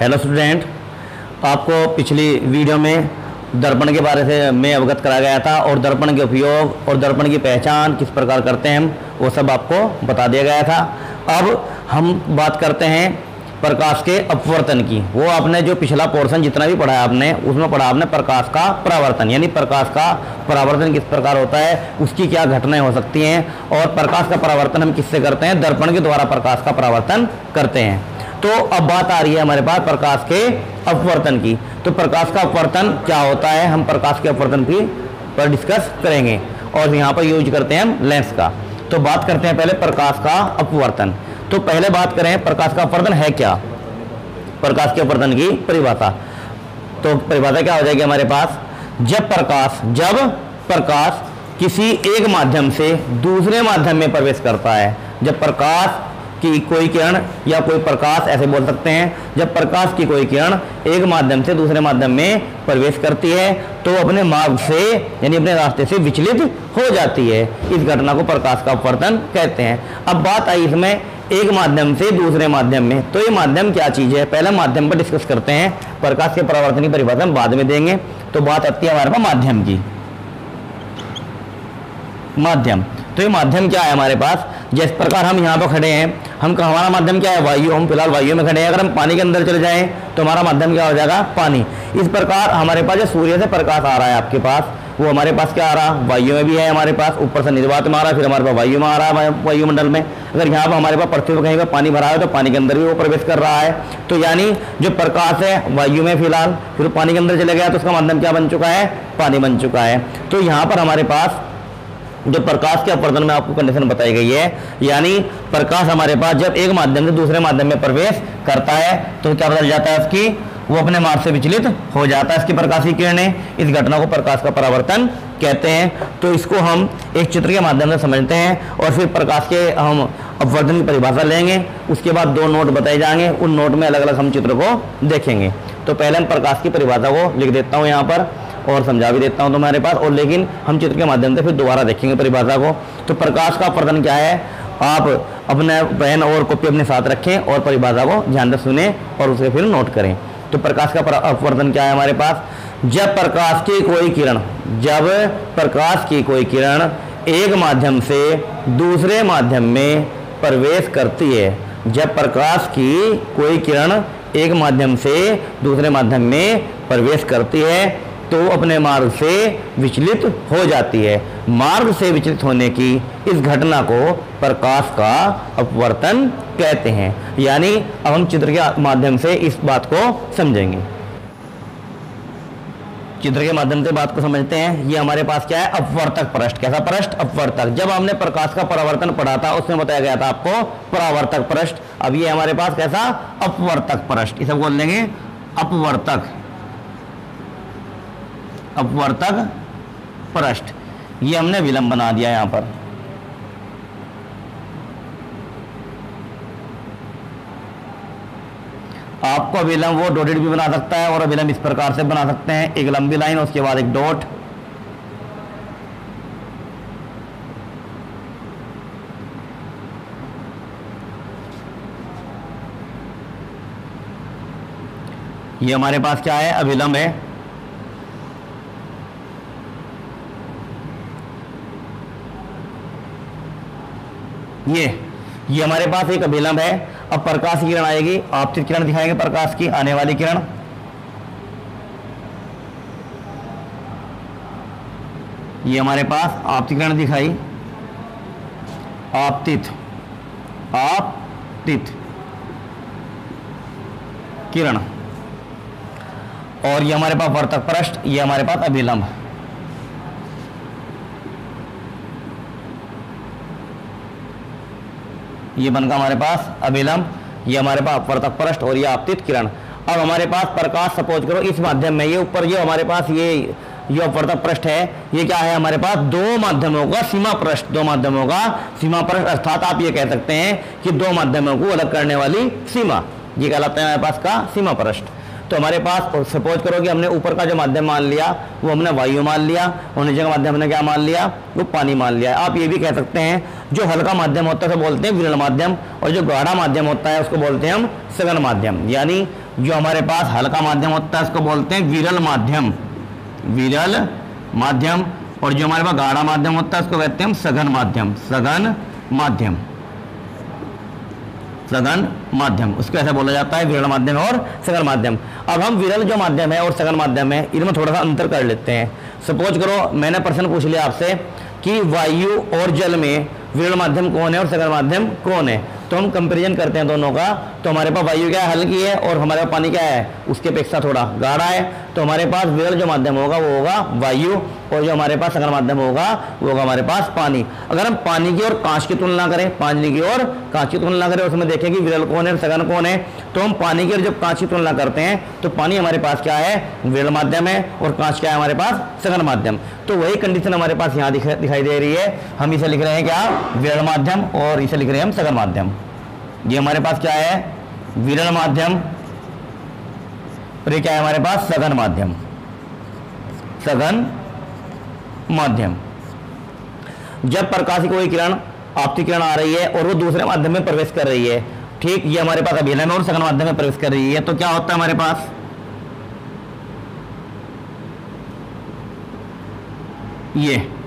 Hello student आपको पिछली video में दर्पण के बारे से में अवगत कराया गया था और दर्पण के उपयोग और दर्पण की पहचान किस प्रकार करते हैं हम वो सब आपको बता दिया गया था। अब हम बात करते हैं प्रकाश के अपवर्तन की। वो आपने जो पिछला पोर्शन जितना भी पढ़ा आपने, उसमें पढ़ा आपने प्रकाश का परावर्तन, यानी प्रकाश का परावर्तन किस प्रकार होता है, उसकी क्या घटनाएँ हो सकती हैं और प्रकाश का परावर्तन हम किससे करते हैं, दर्पण के द्वारा प्रकाश का परावर्तन करते हैं। तो अब बात आ रही है हमारे पास प्रकाश के अपवर्तन की। तो प्रकाश का अपवर्तन क्या होता है? हम प्रकाश के अपवर्तन की पर डिस्कस करेंगे। और यहाँ पर यूज़ करते हैं हम लेंस का। तो बात करते हैं पहले प्रकाश का अपवर्तन। तो पहले बात करें, प्रकाश का अपवर्तन है क्या? प्रकाश के अपवर्तन की परिभाषा। तो परिभाषा क्या हो जाएगी हमारे पास? जब प्रकाश जब प्रकाश किसी एक माध्यम से दूसरे माध्यम में प्रवेश करता है, जब प्रकाश की कोई किरण या कोई प्रकाश ऐसे बोल सकते हैं। जब प्रकाश की कोई किरण एक माध्यम से दूसरे माध्यम में प्रवेश करती है तो अपने मार्ग से, यानी अपने रास्ते से विचलित हो जाती है। इस घटना को प्रकाश का अपवर्तन कहते हैं। अब बात आई इसमें एक माध्यम से दूसरे माध्यम में। तो ये माध्यम क्या चीज़ है? पहले माध्यम पर डिस्कस करते हैं। प्रकाश के परावर्तन परिभाषा बाद में देंगे। तो बात आती है हमारे पास माध्यम की। माध्यम। तो ये माध्यम क्या है हमारे पास? जिस प्रकार हम यहाँ पर खड़े हैं हम हमारा माध्यम क्या है? वायु, हम फ़िलहाल वायु में खड़े हैं। अगर हम पानी के अंदर चले जाएँ तो हमारा माध्यम क्या हो जाएगा? पानी। इस प्रकार हमारे पास जो सूर्य से प्रकाश आ रहा है आपके पास, वो हमारे पास क्या आ रहा? वायु में भी है हमारे पास। ऊपर से निर्वात में आ रहा फिर हमारे पास वायु में आ रहा है वायुमंडल में। अगर यहाँ पर हमारे पास पृथ्वी पर कहीं पर पानी भरा है तो पानी के अंदर भी वो प्रवेश कर रहा है। तो यानी जो प्रकाश है, वायु में फ़िलहाल, फिर पानी के अंदर चले गया तो उसका माध्यम क्या बन चुका है? पानी बन चुका है। तो यहाँ पर हमारे पास जो प्रकाश के अपवर्तन में आपको कंडीशन बताई गई है, यानी प्रकाश हमारे पास जब एक माध्यम से दूसरे माध्यम में प्रवेश करता है तो क्या बदल जाता है उसकी? वो अपने मार्ग से विचलित हो जाता है इसकी प्रकाशीय किरणें। इस घटना को प्रकाश का परावर्तन कहते हैं। तो इसको हम एक चित्र के माध्यम से समझते हैं और फिर प्रकाश के हम अपवर्धन की परिभाषा लेंगे। उसके बाद दो नोट बताए जाएँगे। उन नोट में अलग अलग हम चित्र को देखेंगे। तो पहले हम प्रकाश की परिभाषा को लिख देता हूँ यहाँ पर। और समझा भी देता हूँ तुम्हारे पास। और लेकिन हम चित्र के माध्यम से फिर दोबारा देखेंगे परिभाषा को। तो प्रकाश का अपवर्तन क्या है? आप अपने पेन और कॉपी अपने साथ रखें और परिभाषा को ध्यान से सुने और उसे फिर नोट करें। तो प्रकाश का अपवर्तन क्या है हमारे पास? जब प्रकाश की कोई किरण, जब प्रकाश की कोई किरण एक माध्यम से दूसरे माध्यम में प्रवेश करती है, जब प्रकाश की कोई किरण एक माध्यम से दूसरे माध्यम में प्रवेश करती है तो अपने मार्ग से विचलित हो जाती है। मार्ग से विचलित होने की इस घटना को प्रकाश का अपवर्तन कहते हैं। यानी अब हम चित्र के माध्यम से इस बात को समझेंगे। चित्र के माध्यम से बात को समझते हैं। ये हमारे पास क्या है? अपवर्तक पृष्ठ। कैसा पृष्ठ? अपवर्तक। जब हमने प्रकाश का परावर्तन पढ़ा था, उसमें बताया गया था आपको परावर्तक पृष्ठ। अब ये हमारे पास कैसा? अपवर्तक पृष्ठ। इसे बोल देंगे अपवर्तक। अपवर्तक पृष्ठ। ये हमने विलंब बना दिया यहाँ पर। आपको विलंब वो डोटेड भी बना सकता है और विलंब इस प्रकार से बना सकते हैं। एक लंबी लाइन, उसके बाद एक डॉट ये हमारे पास क्या है? अभिलंब है। ये ये हमारे पास एक अभिलंब है। अब प्रकाश किरण आएगी। आपतित किरण दिखाएँगे प्रकाश की आने वाली किरण। ये हमारे पास आपतित किरण दिखाई। आपतित आपतित किरण। और ये हमारे पास वर्तक पृष्ठ, ये हमारे पास अभिलंब। ये बनगा हमारे पास, अभिलंब, ये हमारे पास अपवर्तक पृष्ठ और ये आपतित किरण। अब हमारे पास प्रकाश सपोज़ करो, इस माध्यम में, ये ऊपर ये हमारे पास, ये ये अपवर्तक पृष्ठ है, ये क्या है हमारे पास? दो माध्यमों का सीमा पृष्ठ दो माध्यमों का सीमा पृष्ठ अर्थात आप ये कह सकते हैं कि दो माध्यमों को अलग करने वाली सीमा, ये कहलाता है हमारे पास का सीमा पृष्ठ तो हमारे पास सपोज़ करो कि हमने ऊपर का जो माध्यम मान लिया, वो हमने वायु मान लिया, और नीचे का माध्यम हमने क्या मान लिया? वो पानी मान लिया। आप ये भी कह सकते हैं, जो हल्का माध्यम होता है तो बोलते हैं विरल माध्यम, और जो गाढ़ा माध्यम होता है उसको बोलते हैं हम सघन माध्यम। यानी जो हमारे पास हल्का माध्यम होता है उसको बोलते हैं विरल माध्यम। विरल माध्यम, और जो हमारे पास गाढ़ा माध्यम होता है उसको कहते हैं हम सघन माध्यम। सघन माध्यम। सघन माध्यम। उसको ऐसा बोला जाता है विरल माध्यम और सघन माध्यम। अब हम विरल जो माध्यम है और सघन माध्यम है, इनमें थोड़ा सा अंतर कर लेते हैं। सपोज़ करो, मैंने प्रश्न पूछ लिया आपसे कि वायु और जल में विरल माध्यम कौन है और सघन माध्यम कौन है? तो हम कंपेरिजन करते हैं दोनों का। तो हमारे पास वायु क्या है? हल्की है और हमारे पास पानी क्या है? उसके अपेक्षा थोड़ा गाढ़ा है। तो हमारे पास विरल जो माध्यम होगा, वो होगा वायु और जो हमारे पास सघन माध्यम होगा, वो होगा हमारे पास पानी। अगर हम पानी की और कांच की तुलना करें, पानी की और कांच की तुलना करें, उसमें देखें कि विरल कौन है सघन कौन है तो हम पानी की और जब कांच की तुलना करते हैं तो पानी हमारे पास क्या है? विरल माध्यम है और कांच क्या है? हमारे पास सघन माध्यम। तो वही कंडीशन हमारे पास यहाँ दिखाई दे रही है। हम इसे लिख रहे हैं क्या? विरल माध्यम और इसे लिख रहे हैं हम सघन माध्यम। ये हमारे पास क्या है? विरल माध्यम। और ये क्या है हमारे पास? सघन माध्यम। सघन माध्यम। जब प्रकाश की कोई किरण, आपकी किरण आ रही है और वो दूसरे माध्यम में प्रवेश कर रही है, ठीक, ये हमारे पास में और सघन माध्यम में प्रवेश कर रही है तो क्या होता है हमारे पास? ये।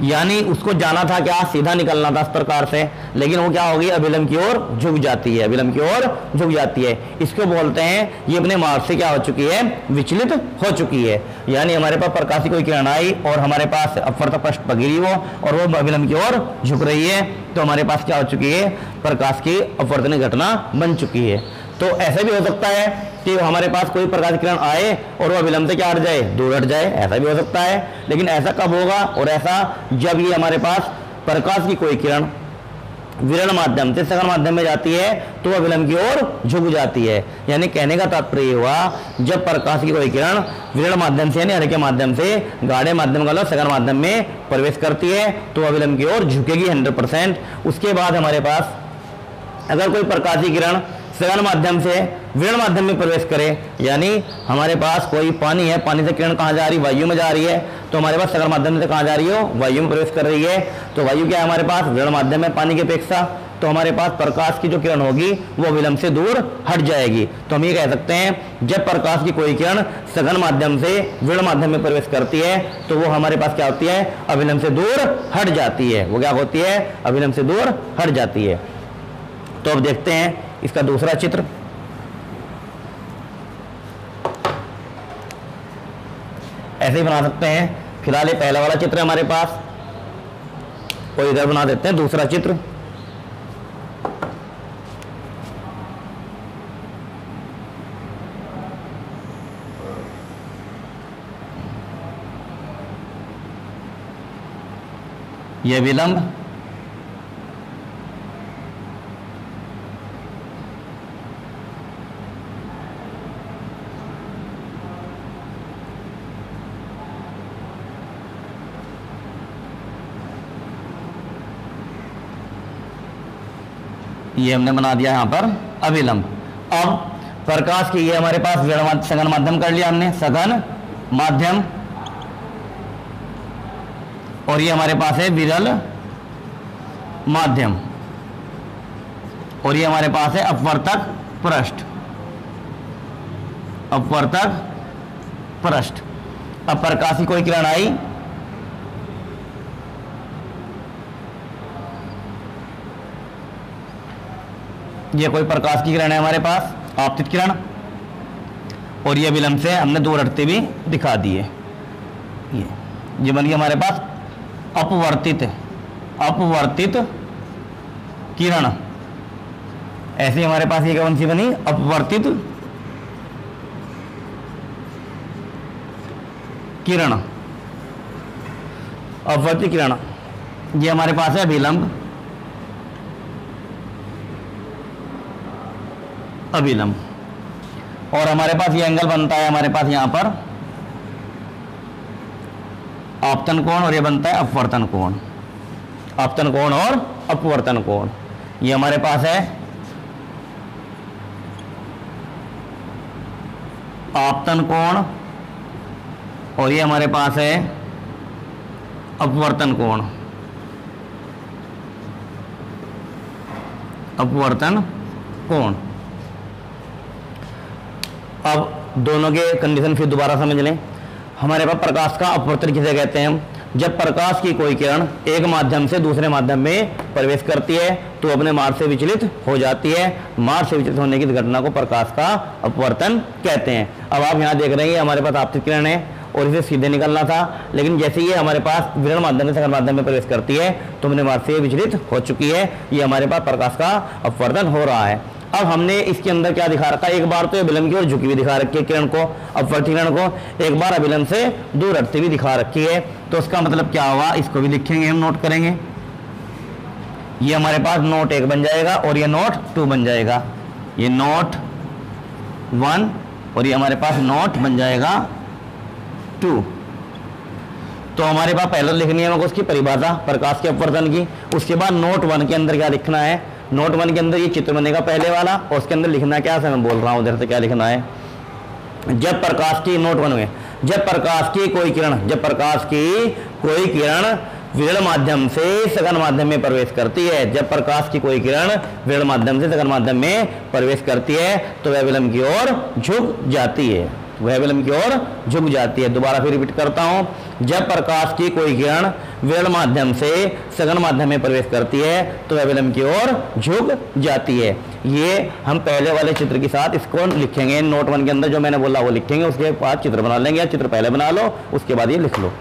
यानी उसको जाना था क्या? सीधा निकलना था इस प्रकार से। लेकिन वो क्या होगी अभिलंब की ओर झुक जाती है अभिलंब की ओर झुक जाती है। इसको बोलते हैं, ये अपने मार्ग से क्या हो चुकी है? विचलित हो चुकी है। यानी हमारे पास प्रकाश कोई किरण आई और हमारे पास अपवर्त पृष्ठ पर गिरी वो और वो अभिलंब की ओर झुक रही है। तो हमारे पास क्या हो चुकी है? प्रकाश की अपवर्तनी घटना बन चुकी है। तो ऐसा भी हो सकता है कि हमारे पास कोई प्रकाश किरण आए और वो विलंब से क्या हट जाए, दूर हट जाए, ऐसा भी हो सकता है। लेकिन ऐसा कब होगा और ऐसा जब ये हमारे पास प्रकाश की कोई किरण विरल माध्यम से सघन माध्यम में जाती है तो वह विलंब की ओर झुक जाती है। यानी कहने का तात्पर्य हुआ, जब प्रकाश की कोई किरण विरल माध्यम से यानी हल्के माध्यम से गाढ़े माध्यम का सघन माध्यम में प्रवेश करती है तो वह विलंब की ओर झुकेगी हंड्रेड परसेंट उसके बाद हमारे पास अगर कोई प्रकाश की किरण सघन माध्यम से, विरण माध्यम में प्रवेश करे। यानी हमारे पास कोई पानी है, पानी से किरण कहाँ जा रही वायु में जा रही है। तो हमारे पास सघन माध्यम से कहाँ जा रही हो? वायु में प्रवेश कर रही है। तो वायु क्या है हमारे पास? विरण माध्यम है पानी की अपेक्षा। तो हमारे पास प्रकाश की जो किरण होगी, वो विलंब से दूर हट जाएगी। तो हम ये कह सकते हैं, जब प्रकाश की कोई किरण सघन माध्यम से, विरण माध्यम में प्रवेश करती है तो वो हमारे पास क्या होती है? अभिलंब से दूर हट जाती है। वो क्या होती है? अभिलंब से दूर हट जाती है। तो अब देखते हैं इसका दूसरा चित्र। ऐसे ही बना सकते हैं। फ़िलहाल ये पहला वाला चित्र है हमारे पास। और इधर बना देते हैं, दूसरा चित्र। यह विलंब। ये हमने बना दिया यहाँ पर अभिलंब। अब प्रकाश की ये हमारे पास सघन माध्यम कर लिया हमने, सघन माध्यम। और ये हमारे पास है विरल माध्यम। और ये हमारे पास है अपवर्तक पृष्ठ। अपवर्तक पृष्ठ। अब प्रकाश की कोई किरण आई? ये कोई प्रकाश की किरण है हमारे पास, आपतित किरण। और ये विलंब से हमने दो रटते भी दिखा दिए। ये ये बन गया हमारे पास अपवर्तित अपवर्तित किरण। ऐसे हमारे पास ये कौन सी बनी? अपवर्तित किरण। अपवर्तित किरण। ये हमारे पास है विलंब अभिलंब और हमारे पास ये एंगल बनता है, हमारे पास यहाँ पर आपतन कोण और ये बनता है अपवर्तन कोण। आपतन कोण और अपवर्तन कोण। ये हमारे पास है आपतन कोण और ये हमारे पास है अपवर्तन कोण। अपवर्तन कोण। अब दोनों के कंडीशन फिर दोबारा समझ लें। हमारे पास प्रकाश का अपवर्तन किसे कहते हैं जब प्रकाश की कोई किरण एक माध्यम से दूसरे माध्यम में प्रवेश करती है तो अपने मार्ग से विचलित हो जाती है। मार्ग से विचलित होने की घटना को प्रकाश का अपवर्तन कहते हैं। अब आप यहाँ देख रहे हैं हमारे पास आपतित किरण है और इसे सीधे निकलना था, लेकिन जैसे ये हमारे पास विरण माध्यम से सकल माध्यम में प्रवेश करती है तो अपने मार्ग से विचलित हो चुकी है। ये हमारे पास प्रकाश का अपवर्तन हो रहा है। अब हमने इसके अंदर क्या दिखा रखा है? एक बार तो अभिलंब की ओर झुकी हुई दिखा रखी है, किरण को अपवर्ती किरण को एक बार अभिलंब से दूर हटती भी दिखा रखी है। तो उसका मतलब क्या हुआ? इसको भी लिखेंगे हम नोट करेंगे। ये हमारे पास नोट एक बन जाएगा और ये नोट टू बन जाएगा। ये नोट वन और ये हमारे पास नोट बन जाएगा टू तो हमारे पास पहले लिखनी है हमको उसकी परिभाषा, प्रकाश के अपवर्तन की। उसके बाद नोट वन के अंदर क्या लिखना है? नोट वन के अंदर ये चित्र बनेगा पहले वाला, और उसके अंदर लिखना क्या है मैं बोल रहा हूँ उधर से क्या लिखना है? जब प्रकाश की नोट वन में, जब प्रकाश की कोई किरण, जब प्रकाश की कोई किरण विरल माध्यम से सघन माध्यम में प्रवेश करती है, जब प्रकाश की कोई किरण विरल माध्यम से सघन माध्यम में प्रवेश करती है तो वह विलंब की ओर झुक जाती है। वह की ओर झुक जाती है। दोबारा फिर रिपीट करता हूँ। जब प्रकाश की कोई किरण विरल माध्यम से सघन माध्यम में प्रवेश करती है तो वह विलंब की ओर झुक जाती है। ये हम पहले वाले चित्र के साथ इसको लिखेंगे। नोट वन के अंदर जो मैंने बोला, वो लिखेंगे। उसके बाद चित्र बना लेंगे चित्र पहले बना लो, उसके बाद ये लिख लो।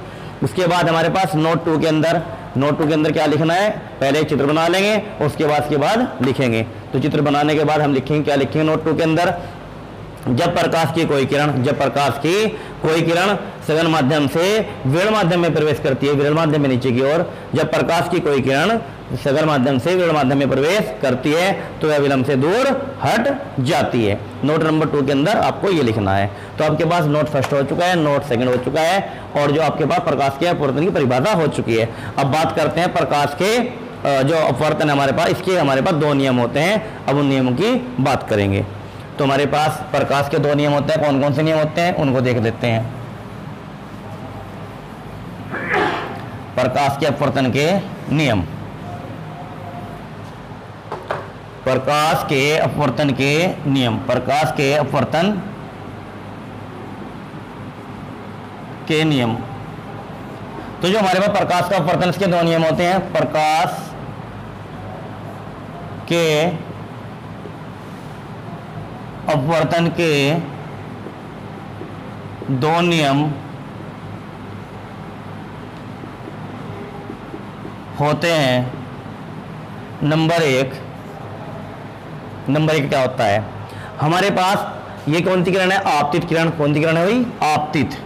उसके बाद हमारे पास नोट टू के अंदर नोट टू के अंदर क्या लिखना है? पहले चित्र बना लेंगे, उसके बाद के बाद लिखेंगे। तो चित्र बनाने के बाद हम लिखेंगे, क्या लिखेंगे? नोट टू के अंदर जब प्रकाश की कोई किरण, जब प्रकाश की कोई किरण सघन माध्यम से विरल माध्यम में प्रवेश करती है, विरल माध्यम में नीचे की ओर, जब प्रकाश की कोई किरण सघन माध्यम से विरल माध्यम में प्रवेश करती है तो वह विलंब से दूर हट जाती है। नोट नंबर टू के अंदर आपको ये लिखना है। तो आपके पास नोट फ़र्स्ट हो चुका है नोट सेकंड हो चुका है, और जो आपके पास प्रकाश के अपवर्तन की परिभाषा हो चुकी है। अब बात करते हैं प्रकाश के जो अपवर्तन हमारे पास, इसके हमारे पास दो नियम होते हैं, अब उन नियमों की बात करेंगे। तो हमारे पास प्रकाश के दो नियम होते हैं कौन कौन से नियम होते हैं, उनको देख लेते हैं। प्रकाश के अपवर्तन के नियम। प्रकाश के अपवर्तन के नियम। प्रकाश के अपवर्तन के नियम। तो जो हमारे पास प्रकाश का अपवर्तन, इसके दो नियम होते हैं। प्रकाश के अपवर्तन के दो नियम होते हैं। नंबर एक नंबर एक क्या होता है? हमारे पास ये कौन सी किरण है? आपतित किरण। कौन सी किरण है भाई? आपतित।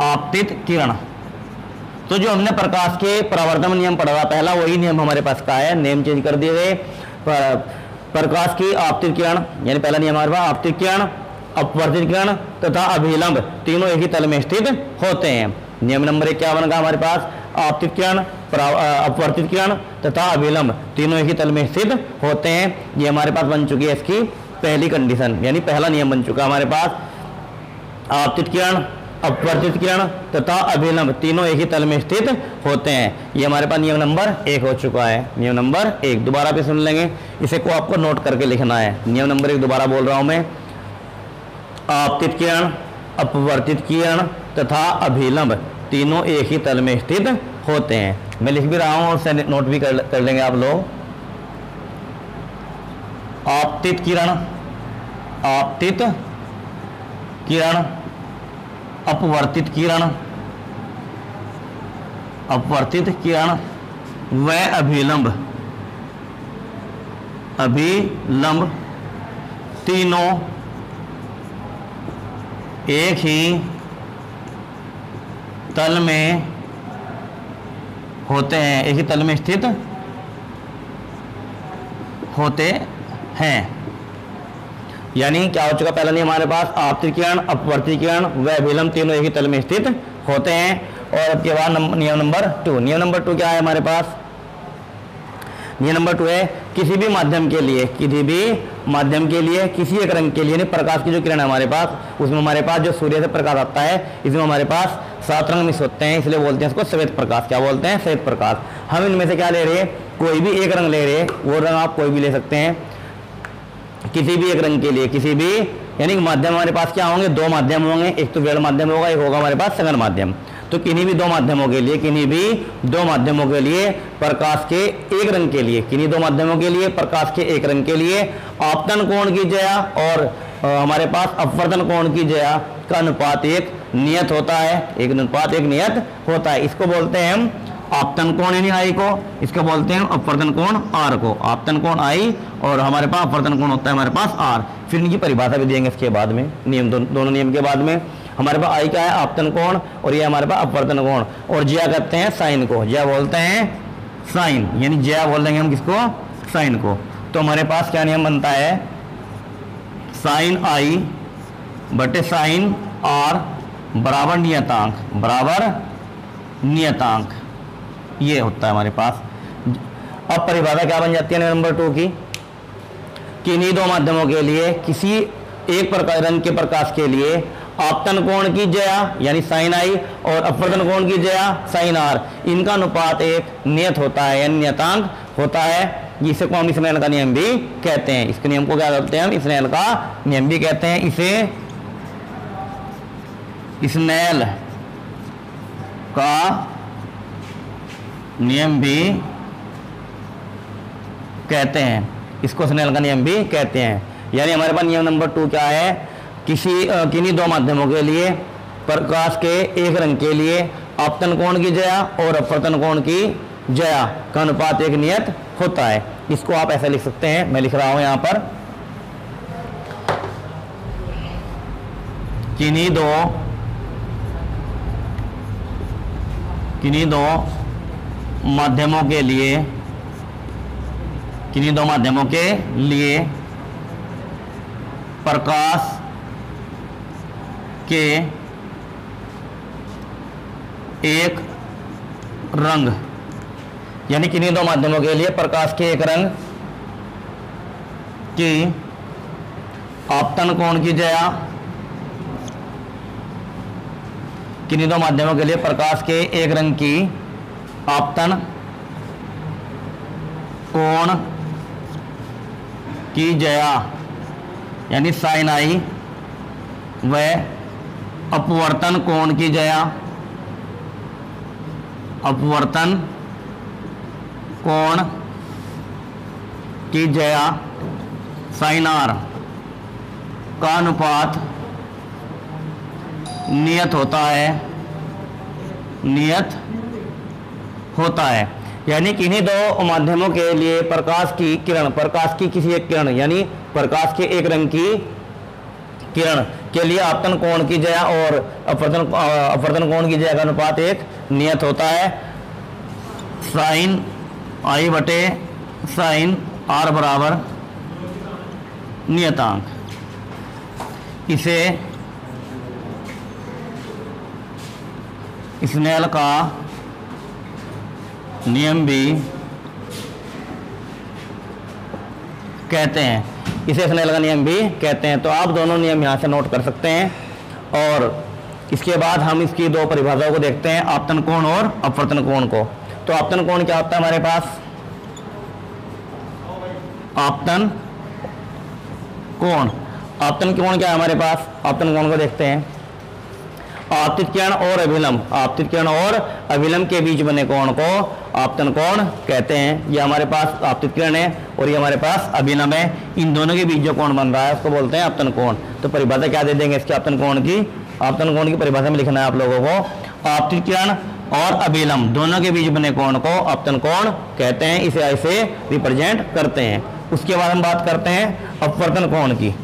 आपतित किरण। तो जो हमने प्रकाश के प्रवर्तन नियम पढ़ा था, पहला वही नियम हमारे पास का है। नेम चेंज कर दिए गए प्रकाश की आपतित किरण, यानी पहला नियम हमारे पास, आपतित किरण, अपवर्तित किरण तथा अभिलंब, तीनों एक ही तल में स्थित होते हैं। नियम नंबर एक क्या बनेगा हमारे पास, आपतित किरण अपवर्तित किरण तथा अभिलंब, तीनों एक ही तल में स्थित होते हैं। ये हमारे पास बन चुकी है इसकी पहली कंडीशन यानी पहला नियम बन चुका हमारे पास। आपतित किरण अपवर्तित किरण तथा अभिलंब तीनों एक ही तल में स्थित होते हैं। ये हमारे पास नियम नंबर एक हो चुका है। नियम नंबर एक दोबारा भी सुन लेंगे। इसे को आपको नोट करके लिखना है। नियम नंबर एक दोबारा बोल रहा हूँ मैं। आपतित किरण अपवर्तित किरण तथा अभिलंब तीनों एक ही तल में स्थित होते हैं। मैं लिख भी रहा हूँ और से नोट भी कर, कर लेंगे आप लोग। आपतित किरण आपतित किरण अपवर्तित किरण अपवर्तित किरण व अभिलंब। अभिलंब। तीनों एक ही तल में होते हैं, एक ही तल में स्थित होते हैं। यानी क्या हो चुका पहला नियम हमारे पास आपतिकरण अपवर्तिकरण व विलंब तीनों एक ही तल में स्थित होते हैं। और अब के बाद नियम नंबर टू। नियम नंबर टू क्या है हमारे पास? नियम नंबर टू है, किसी भी माध्यम के लिए, किसी भी माध्यम के लिए, किसी एक रंग के लिए, यानी प्रकाश की जो किरण है हमारे पास, उसमें हमारे पास जो सूर्य से प्रकाश आता है, इसमें हमारे पास सात रंग मिस होते हैं, इसलिए बोलते हैं इसको श्वेत प्रकाश। क्या बोलते हैं? श्वेत प्रकाश। हम इनमें से क्या ले रहे हैं? कोई भी एक रंग ले रहे हैं, वो रंग आप कोई भी ले सकते हैं। किसी भी एक रंग के लिए, किसी भी, यानी माध्यम हमारे पास क्या होंगे? दो माध्यम होंगे, एक तो वेड़ माध्यम होगा, एक होगा हमारे पास सघन माध्यम। तो किन्हीं भी दो माध्यमों के लिए, किन्हीं भी दो माध्यमों के लिए प्रकाश के एक रंग के लिए, किन्हीं दो माध्यमों के लिए प्रकाश के एक रंग के लिए आपतन कोण की जया और हमारे पास अपवर्तन कोण की जया का अनुपात एक नियत होता है, एक अनुपात एक नियत होता है। इसको बोलते हैं हम आपतन कोण यानी आई को इसको बोलते हैं अपवर्तन कोण आर को। आपतन कोण आई और हमारे पास अपवर्तन कोण होता है हमारे पास आर। फिर इनकी परिभाषा भी देंगे इसके बाद में नियम दो, दोनों नियम के बाद में। हमारे पास आई क्या है? आपतन कोण और ये हमारे पास अपवर्तन कोण। और जिया कहते हैं साइन को जिया बोलते हैं साइन यानी जिया बोल देंगे हम किसको? साइन को। तो हमारे पास क्या नियम बनता है? साइन आई बटे साइन आर बराबर नियतांक बराबर नियतांक। ये होता है हमारे पास। अब परिभाषा क्या बन जाती है नंबर टू की? किन्हीं दो माध्यमों के लिए, किसी एक प्रकार रंग के प्रकाश के लिए आपतन कोण की जया, यानी साइन आई और अपवर्तन कोण की जया साइन आर इनका अनुपात एक नियत होता है, यानी नियतांक होता है। जिसे को हम इस नैन का नियम भी कहते हैं। इसके नियम को क्या कहते हैं हम? इस नैन का नियम भी कहते हैं। इसे, इस नैल का नियम भी कहते हैं। इसको स्नेल का नियम भी कहते हैं। यानी हमारे पास नियम नंबर टू क्या है? किसी किन्हीं दो माध्यमों के लिए, प्रकाश के एक रंग के लिए अपतन कोण की जया और अपवर्तन कोण की जया का अनुपात एक नियत होता है। इसको आप ऐसा लिख सकते हैं। मैं लिख रहा हूँ यहाँ पर। किन्हीं दो किन्हीं दो माध्यमों के लिए, किन्हीं दो माध्यमों के लिए, प्रकाश के एक रंग, यानी किन्हीं दो माध्यमों के लिए प्रकाश के एक रंग की आपतन कोण की जया, किन्हीं दो माध्यमों के लिए प्रकाश के एक रंग की आपतन, कोण, की जया, यानी साइन आई व अपवर्तन, कोण की जया, अपवर्तन, कोण की जया साइन आर का अनुपात नियत होता है, नियत होता है। यानी किन्हीं दो माध्यमों के लिए प्रकाश की किरण, प्रकाश की किसी एक किरण, यानी प्रकाश के एक रंग की किरण के लिए आपतन कोण की जया और अपवर्तन अपवर्तन कोण की जया का अनुपात एक नियत होता है। साइन आई बटे साइन आर बराबर नियतांक। इसे स्नेल का नियम भी कहते हैं। इसे स्नेल का नियम भी कहते हैं। तो आप दोनों नियम यहाँ से नोट कर सकते हैं। और इसके बाद हम इसकी दो परिभाषाओं को देखते हैं, आपतन कोण और अपवर्तन कोण को। तो आपतन कोण क्या होता है हमारे पास? आपतन कोण। आपतन कोण क्या है हमारे पास? आपतन कोण को देखते हैं। आपतित किरण और अभिलंब। आपतित किरण और अभिलंब के बीच बने कोण को? आपतन कोण कहते हैं, ये हमारे पास आपतित किरण है और ये हमारे पास अभिलंब है। इन दोनों के बीच जो कोण बन रहा है, उसको बोलते हैं आपतन कोण तो परिभाषा क्या दे देंगे इसके आपतन कोण की? आपतन कोण की परिभाषा में लिखना है आप लोगों को। आपतित किरण और अभिलंब, दोनों के बीच बने कोण को? आपतन कोण कहते हैं, इसे ऐसे रिप्रेजेंट करते हैं। उसके बाद हम बात करते हैं अपवर्तन कोण की?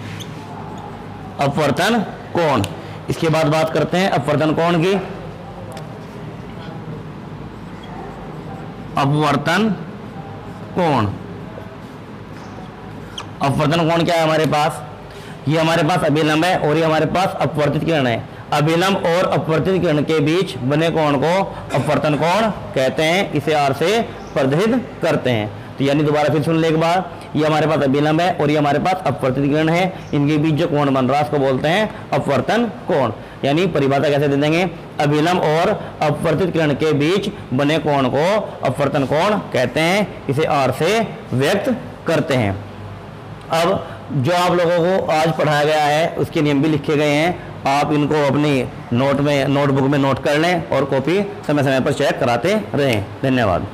अपवर्तन कोण इसके बाद बात करते हैं अपवर्तन कोण की? अपवर्तन कोण अपवर्तन कोण क्या है हमारे पास? ये हमारे पास अभिलंब है और ये हमारे पास अपवर्तित किरण है। अभिलंब और अपवर्तित किरण के बीच बने कोण को? अपवर्तन कोण कहते हैं इसे आर से प्रदर्शित करते हैं। तो यानी दोबारा फिर सुन ले एक बार। ये हमारे पास अभिलंब है और ये हमारे पास अपवर्तित किरण है। इनके बीच जो कोण बन रहा है उसको बोलते हैं, अपवर्तन कोण। यानी परिभाषा कैसे दे देंगे? अभिलंब और अपवर्तित किरण के बीच बने कोण को अपवर्तन कोण कहते हैं। इसे आर से व्यक्त करते हैं। अब जो आप लोगों को आज पढ़ाया गया है, उसके नियम भी लिखे गए हैं। आप इनको अपनी नोट में, नोटबुक में नोट कर लें और कॉपी समय समय पर चेक कराते रहें। धन्यवाद।